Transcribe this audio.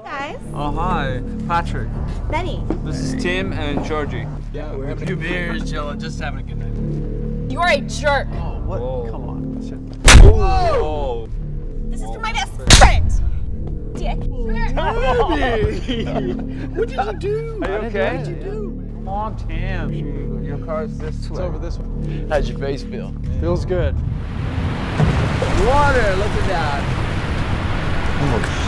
Hey guys. Oh, hi. Patrick. Benny. This is Tim and Georgie. Yeah, we're having few beers, chilling, just having a good night. You are a jerk. Oh, what? Whoa. Come on. Whoa. Oh. This is for my best oh. friend. Dick. Oh, what did you do? Are you okay? What did you do? Come on, Tim. Your car this way. It's over this way. How's your face feel? Feels good. Water, look at that. Oh